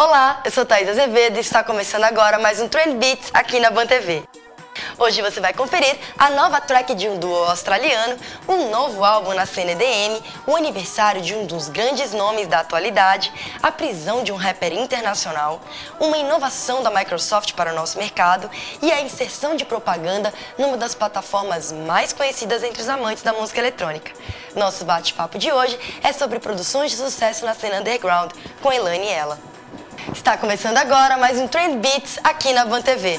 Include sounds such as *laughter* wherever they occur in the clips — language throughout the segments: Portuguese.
Olá, eu sou Thaís Azevedo e está começando agora mais um Trend Beats aqui na Ban TV. Hoje você vai conferir a nova track de um duo australiano, um novo álbum na cena EDM, o aniversário de um dos grandes nomes da atualidade, a prisão de um rapper internacional, uma inovação da Microsoft para o nosso mercado e a inserção de propaganda numa das plataformas mais conhecidas entre os amantes da música eletrônica. Nosso bate-papo de hoje é sobre produções de sucesso na cena underground, com Elane e ela. Está começando agora mais um Trend Beats aqui na Ban TV.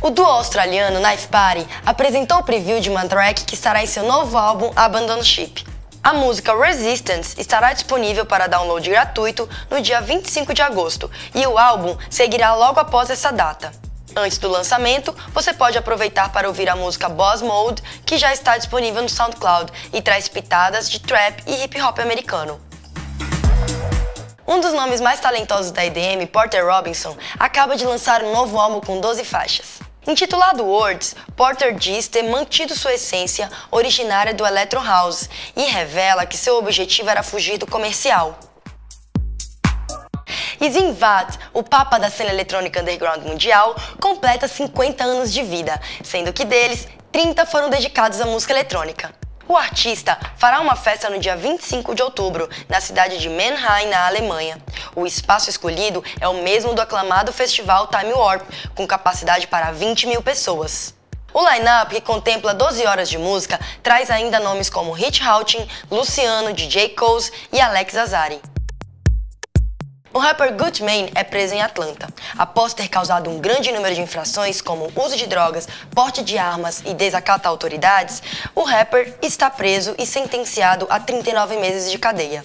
O duo australiano Knife Party apresentou o preview de uma track que estará em seu novo álbum Abandon Ship. A música Resistance estará disponível para download gratuito no dia 25 de agosto e o álbum seguirá logo após essa data. Antes do lançamento, você pode aproveitar para ouvir a música Boss Mode, que já está disponível no SoundCloud e traz pitadas de trap e hip hop americano. Um dos nomes mais talentosos da EDM, Porter Robinson, acaba de lançar um novo álbum com 12 faixas. Intitulado Words, Porter diz ter mantido sua essência originária do Electro House e revela que seu objetivo era fugir do comercial. E Zinvat, o papa da cena eletrônica underground mundial, completa 50 anos de vida, sendo que deles, 30 foram dedicados à música eletrônica. O artista fará uma festa no dia 25 de outubro, na cidade de Mannheim, na Alemanha. O espaço escolhido é o mesmo do aclamado festival Time Warp, com capacidade para 20 mil pessoas. O line-up, que contempla 12 horas de música, traz ainda nomes como Rich Houghton, Luciano, DJ Coles e Alex Azari. O rapper Gucci Mane é preso em Atlanta. Após ter causado um grande número de infrações, como uso de drogas, porte de armas e desacato a autoridades, o rapper está preso e sentenciado a 39 meses de cadeia.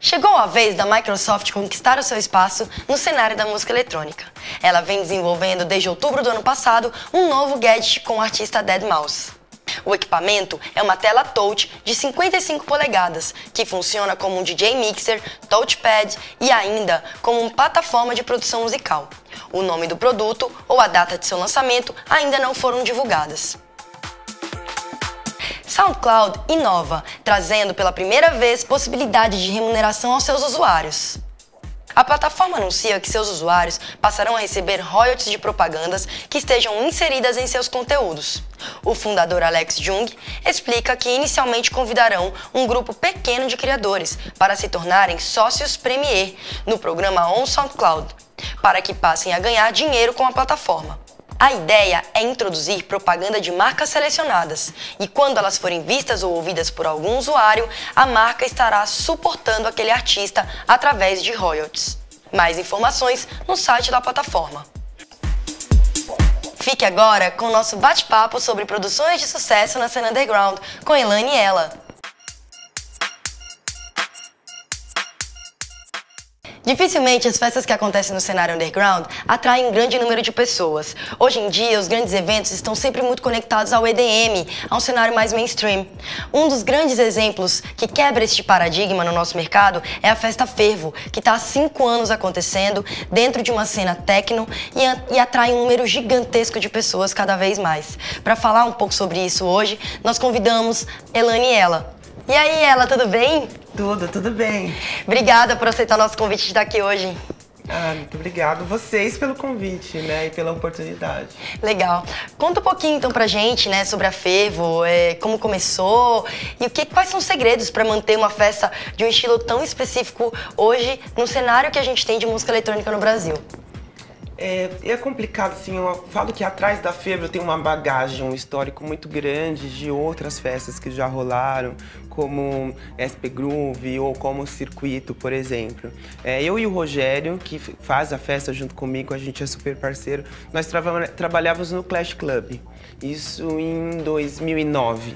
Chegou a vez da Microsoft conquistar o seu espaço no cenário da música eletrônica. Ela vem desenvolvendo desde outubro do ano passado um novo gadget com o artista Deadmau5. O equipamento é uma tela touch de 55 polegadas, que funciona como um DJ mixer, touchpad e ainda como uma plataforma de produção musical. O nome do produto ou a data de seu lançamento ainda não foram divulgadas. SoundCloud inova, trazendo pela primeira vez possibilidade de remuneração aos seus usuários. A plataforma anuncia que seus usuários passarão a receber royalties de propagandas que estejam inseridas em seus conteúdos. O fundador Alex Jung explica que inicialmente convidarão um grupo pequeno de criadores para se tornarem sócios Premier no programa On SoundCloud, para que passem a ganhar dinheiro com a plataforma. A ideia é introduzir propaganda de marcas selecionadas e, quando elas forem vistas ou ouvidas por algum usuário, a marca estará suportando aquele artista através de royalties. Mais informações no site da plataforma. Fique agora com o nosso bate-papo sobre produções de sucesso na cena underground com Elane e ela. Dificilmente as festas que acontecem no cenário underground atraem um grande número de pessoas. Hoje em dia, os grandes eventos estão sempre muito conectados ao EDM, a um cenário mais mainstream. Um dos grandes exemplos que quebra este paradigma no nosso mercado é a Festa Fervo, que está há cinco anos acontecendo dentro de uma cena techno e, e atrai um número gigantesco de pessoas cada vez mais. Para falar um pouco sobre isso hoje, nós convidamos Elane e ela. E aí, ela, tudo bem? Tudo, tudo bem. Obrigada por aceitar nosso convite de estar aqui hoje. Ah, muito obrigado vocês pelo convite, né, e pela oportunidade. Legal. Conta um pouquinho então pra gente, né, sobre a Fervo, é, como começou e o que, quais são os segredos para manter uma festa de um estilo tão específico hoje no cenário que a gente tem de música eletrônica no Brasil. É, é, complicado, assim, eu falo que atrás da Febre tem uma bagagem, um histórico muito grande de outras festas que já rolaram, como SP Groove ou como Circuito, por exemplo. É, eu e o Rogério, que faz a festa junto comigo, a gente é super parceiro, nós tra trabalhávamos no Clash Club, isso em 2009.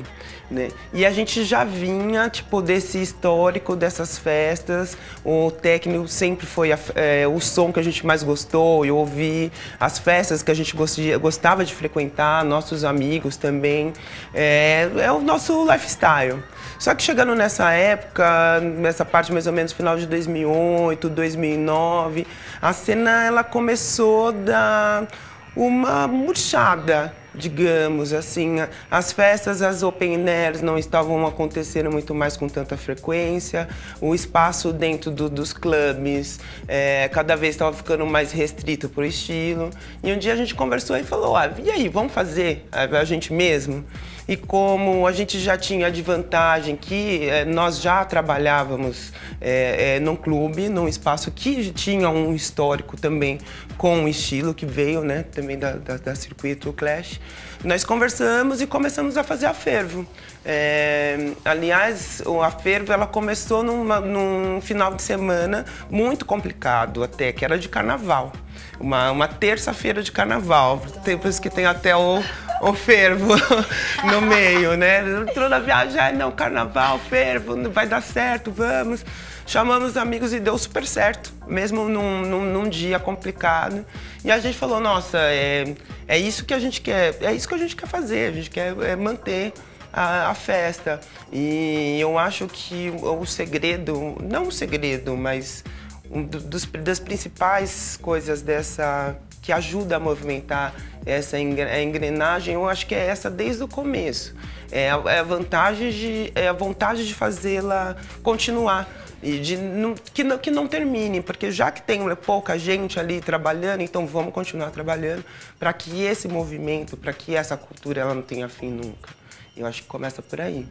Né? E a gente já vinha, tipo, desse histórico dessas festas. O técnico sempre foi a, é, o som que a gente mais gostou e ouvi, as festas que a gente gostava de frequentar, nossos amigos também. É, é o nosso lifestyle. Só que chegando nessa época, nessa parte mais ou menos final de 2008, 2009, a cena ela começou a dar uma murchada digamos assim. As festas, as open airs não estavam acontecendo muito mais com tanta frequência. O espaço dentro do, dos clubes é, cada vez estava ficando mais restrito por estilo. E um dia a gente conversou e falou: ah, e aí, vamos fazer a, a gente mesmo? E como a gente já tinha de vantagem que é, nós já trabalhávamos é, é, num clube, num espaço que tinha um histórico também com o estilo que veio, né, também da, da, da circuito Clash, nós conversamos e começamos a fazer a fervo. É, aliás, a fervo ela começou numa, num final de semana muito complicado até, que era de carnaval. Uma, uma terça-feira de carnaval, isso que tem até o, o fervo *laughs* no meio, né? Entrou na viagem, ah, não, carnaval, fervo, vai dar certo, vamos. Chamamos amigos e deu super certo, mesmo num, num, num dia complicado. E a gente falou, nossa, é, é isso que a gente quer, é isso que a gente quer fazer, a gente quer é manter a, a, festa. E eu acho que o, o segredo, não o segredo, mas um dos, das principais coisas dessa que ajuda a movimentar essa engrenagem, eu acho que é essa desde o começo. É a, é a vantagem de, é a vontade de fazê-la continuar e de não, que, não, que não termine, porque já que tem pouca gente ali trabalhando, então vamos continuar trabalhando para que esse movimento, para que essa cultura ela não tenha fim nunca. Eu acho que começa por aí.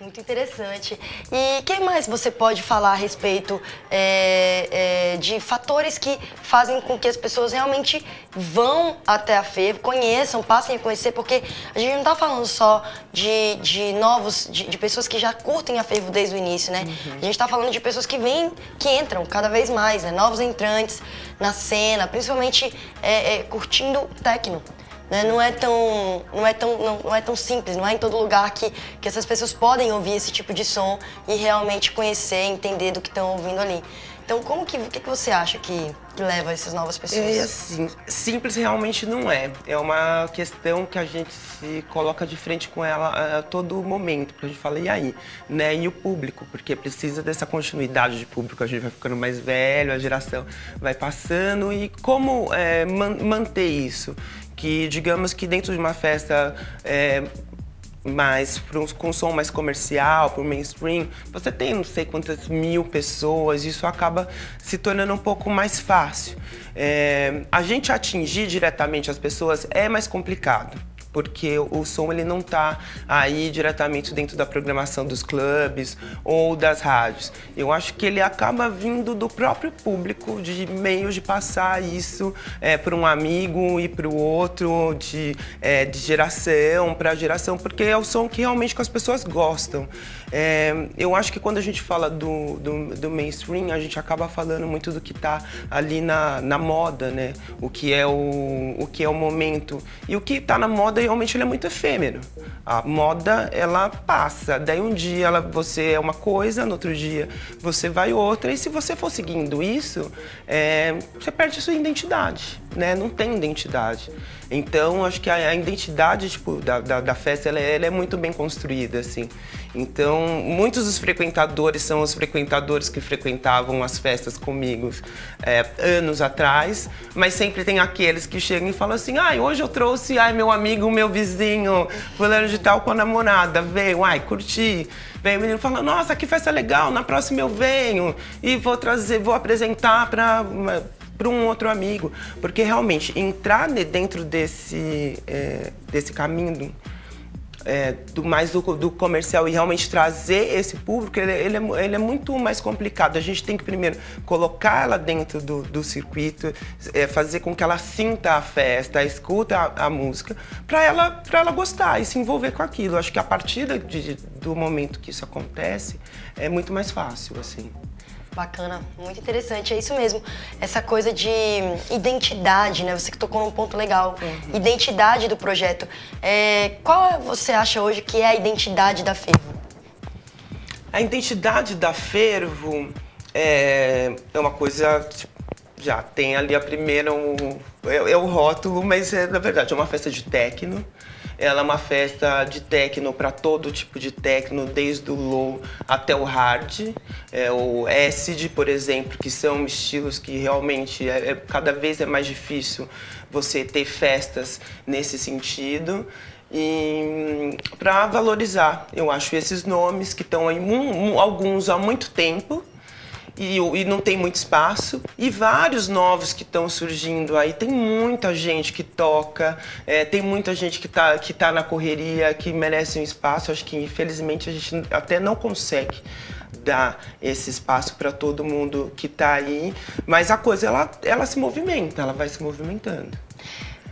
Muito interessante. E que mais você pode falar a respeito é, é, de fatores que fazem com que as pessoas realmente vão até a FEV, conheçam, passem a conhecer, porque a gente não está falando só de, de novos, de, de, pessoas que já curtem a FEV desde o início, né? Uhum. A gente está falando de pessoas que vêm, que entram cada vez mais, né? Novos entrantes na cena, principalmente é, é curtindo techno. Né? Não, é tão, não, é tão, não, não, é tão simples, não é em todo lugar que, que essas pessoas podem ouvir esse tipo de som e realmente conhecer, entender do que estão ouvindo ali. Então, como que, o que, que você acha que, que leva essas novas pessoas? É assim, simples realmente não é. É uma questão que a gente se coloca de frente com ela a todo momento, porque a gente fala, e aí? Né? E o público, porque precisa dessa continuidade de público, a gente vai ficando mais velho, a geração vai passando, e como é, man manter isso? Que digamos que dentro de uma festa é, mais com um som mais comercial, o mainstream, você tem não sei quantas mil pessoas, isso acaba se tornando um pouco mais fácil. É, a gente atingir diretamente as pessoas é mais complicado porque o som ele não está aí diretamente dentro da programação dos clubes ou das rádios. Eu acho que ele acaba vindo do próprio público, de meios de passar isso é, para um amigo e para o outro, de, é, de geração para geração, porque é o som que realmente as pessoas gostam. É, eu acho que quando a gente fala do, do, do, mainstream, a gente acaba falando muito do que está ali na, na moda, né? O que é o, o que é o momento. E o que está na moda realmente é muito efêmero. A moda, ela passa. Daí um dia ela, você é uma coisa, no outro dia você vai outra. E se você for seguindo isso, é, você perde a sua identidade, né? Não tem identidade. Então, acho que a, a identidade tipo, da, da, da festa ela, ela, é muito bem construída, assim. Então, muitos dos frequentadores são os frequentadores que frequentavam as festas comigo é, anos atrás, mas sempre tem aqueles que chegam e falam assim: ai, hoje eu trouxe ai, meu amigo, meu vizinho, fulano de tal com a namorada, veio, ai, curti. Vem o menino fala, nossa, que festa legal, na próxima eu venho e vou trazer, vou apresentar para para um outro amigo, porque realmente entrar dentro desse, é, desse caminho é, do mais do, do, comercial e realmente trazer esse público, ele, ele, é, ele, é, muito mais complicado. A gente tem que primeiro colocar ela dentro do, do circuito, é, fazer com que ela sinta a festa, escuta a, a música, para ela, ela gostar e se envolver com aquilo. Acho que a partir de, do momento que isso acontece, é muito mais fácil, assim. Bacana, muito interessante, é isso mesmo. Essa coisa de identidade, né? Você que tocou num ponto legal. Uhum. Identidade do projeto. É, qual você acha hoje que é a identidade da Fervo? A identidade da Fervo é, é uma coisa. Tipo, já tem ali a primeira. Um, é, é o rótulo, mas é, na verdade é uma festa de techno ela é uma festa de techno para todo tipo de techno, desde o low até o hard, é, o acid, por exemplo, que são estilos que realmente é, é cada vez é mais difícil você ter festas nesse sentido. E para valorizar, eu acho esses nomes que estão aí um, um, alguns há muito tempo e, e, não tem muito espaço. E vários novos que estão surgindo aí. Tem muita gente que toca é, tem muita gente que está que tá na correria que merece um espaço. Acho que infelizmente a gente até não consegue dar esse espaço para todo mundo que está aí. Mas a coisa ela ela se movimenta ela vai se movimentando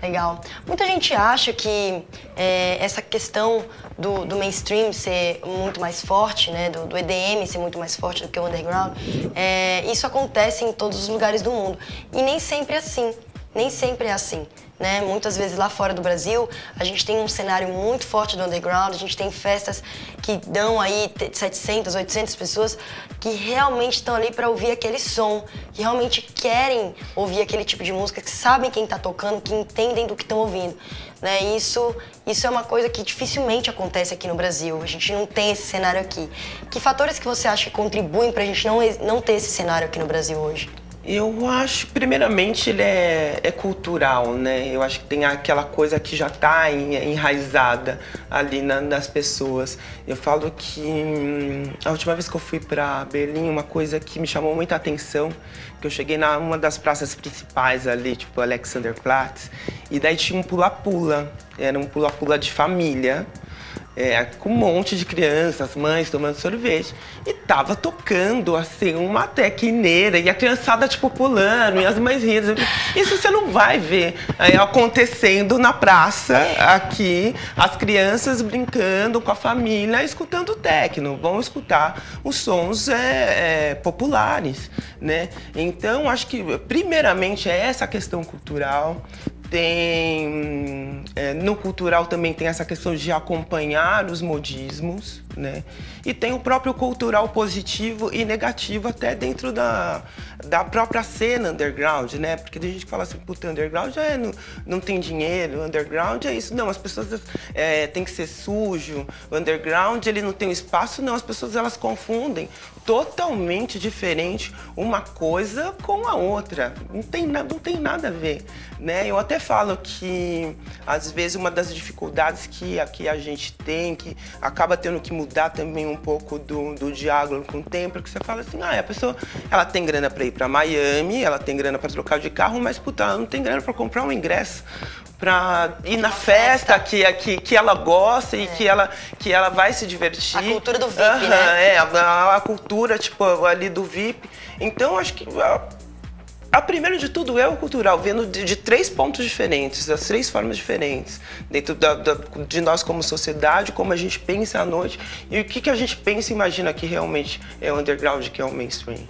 Legal. Muita gente acha que é, essa questão do, do, mainstream ser muito mais forte, né, do, do, EDM ser muito mais forte do que o underground, é, isso acontece em todos os lugares do mundo. E nem sempre é assim. Nem sempre é assim né? Muitas vezes lá fora do Brasil, a gente tem um cenário muito forte do underground, a gente tem festas que dão aí 700, 800 pessoas que realmente estão ali para ouvir aquele som, que realmente querem ouvir aquele tipo de música, que sabem quem está tocando, que entendem do que estão ouvindo. Né? Isso, isso é uma coisa que dificilmente acontece aqui no Brasil. A gente não tem esse cenário aqui. Que fatores que você acha que contribuem para a gente não, não ter esse cenário aqui no Brasil hoje? Eu acho, primeiramente, ele é, é, cultural, né? Eu acho que tem aquela coisa que já está enraizada ali na, nas pessoas. Eu falo que hum, a última vez que eu fui para Berlim, uma coisa que me chamou muita atenção, que eu cheguei na uma das praças principais ali, tipo Alexanderplatz, e daí tinha um pula-pula. Era um pula-pula de família é, com um monte de crianças, mães tomando sorvete. E tava tocando, assim, uma tequineira, e a criançada, tipo, pulando, e as mães rindo. Isso você não vai ver é, acontecendo na praça, aqui, as crianças brincando com a família, escutando techno. Vão escutar os sons é, é populares, né? Então, acho que, primeiramente, é essa questão cultural tem é, no cultural também tem essa questão de acompanhar os modismos, né? E tem o próprio cultural positivo e negativo até dentro da, da própria cena underground, né? Porque tem gente que fala assim, puta, underground é, não, não tem dinheiro, underground é isso. Não, as pessoas é, tem que ser sujo, o underground ele não tem espaço, não, as pessoas elas confundem totalmente diferente uma coisa com a outra. Não tem, não tem nada a ver, né? Eu até falo que às vezes uma das dificuldades que aqui a gente tem, que acaba tendo que mudar também um pouco do, do diálogo com o tempo, é que você fala assim, ah, a pessoa ela tem grana para ir para Miami, ela tem grana para trocar de carro, mas puta, ela não tem grana para comprar um ingresso para ir na festa, Que, que, que ela gosta e é. que, ela, que ela vai se divertir. A cultura do VIP, uhum, né? É, a, a, cultura, tipo, ali do VIP. Então, acho que a, a primeiro de tudo é o cultural, vendo de, de, três pontos diferentes, das três formas diferentes, dentro da, da, de nós como sociedade, como a gente pensa à noite e o que, que a gente pensa e imagina que realmente é o underground, que é o mainstream.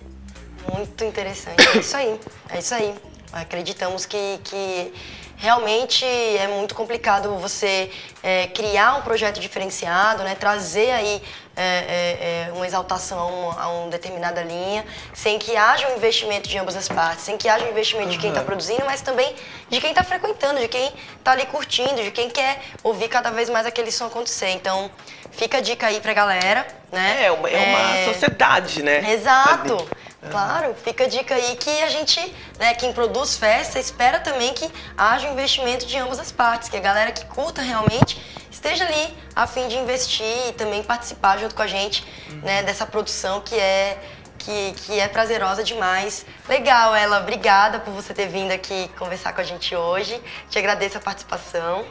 Muito interessante, é isso aí, é isso aí. Acreditamos que, que realmente é muito complicado você é, criar um projeto diferenciado, né, trazer aí é, é, é uma exaltação a, um, a uma determinada linha, sem que haja um investimento de ambas as partes, sem que haja um investimento uhum. de quem está produzindo, mas também de quem está frequentando, de quem está ali curtindo, de quem quer ouvir cada vez mais aquele som acontecer. Então, fica a dica aí pra galera, né? É, uma, é uma é. sociedade, né? Exato. Claro, fica a dica aí que a gente, né, quem produz festa, espera também que haja um investimento de ambas as partes, que a galera que curta realmente esteja ali a fim de investir e também participar junto com a gente, uhum. né, dessa produção que é que, que é prazerosa demais. Legal, ela, obrigada por você ter vindo aqui conversar com a gente hoje. Te agradeço a participação.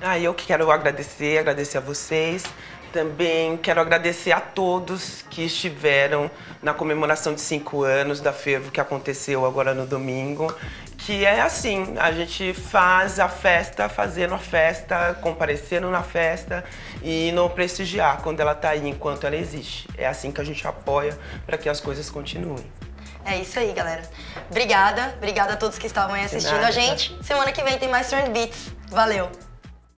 Ah, eu que quero agradecer, agradecer a vocês. Também quero agradecer a todos que estiveram na comemoração de cinco anos da Fervo que aconteceu agora no domingo. Que é assim, a gente faz a festa fazendo a festa, comparecendo na festa e não prestigiar quando ela está aí enquanto ela existe. É assim que a gente apoia para que as coisas continuem. É isso aí, galera. Obrigada, obrigada a todos que estavam aí assistindo a gente. Semana que vem tem mais Trend Beats. Valeu!